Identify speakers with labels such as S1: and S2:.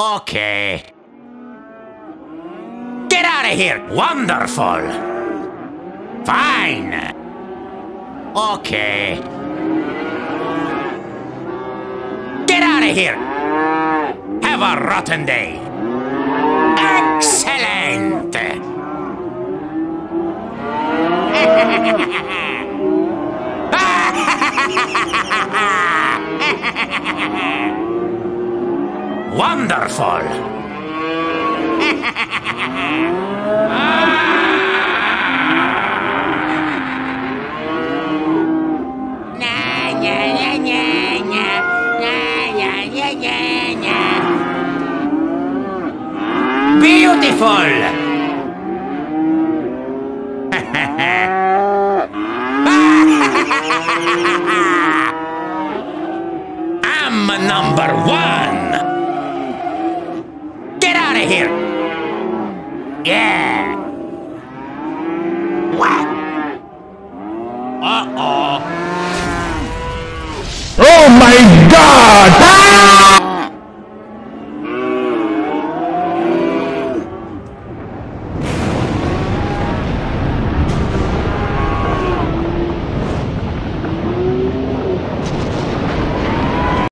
S1: Okay. Get out of here! Wonderful! Fine! Okay. Get out of here! Have a rotten day! Excellent! Wonderful! Beautiful! I'm number one! Out of here! Yeah! What? Uh-oh.
S2: Oh my god! Ah!